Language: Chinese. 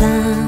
Và